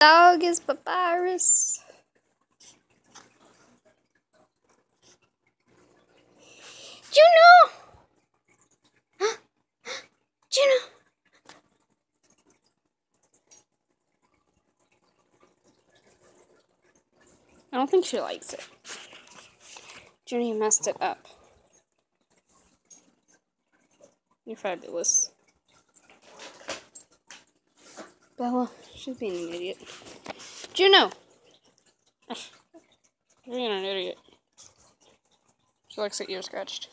Dog is papyrus. Juno! Juno! I don't think she likes it. Junie messed it up. You're fabulous. Bella, she's being an idiot. Juno! You're being an idiot. She likes her ear scratched.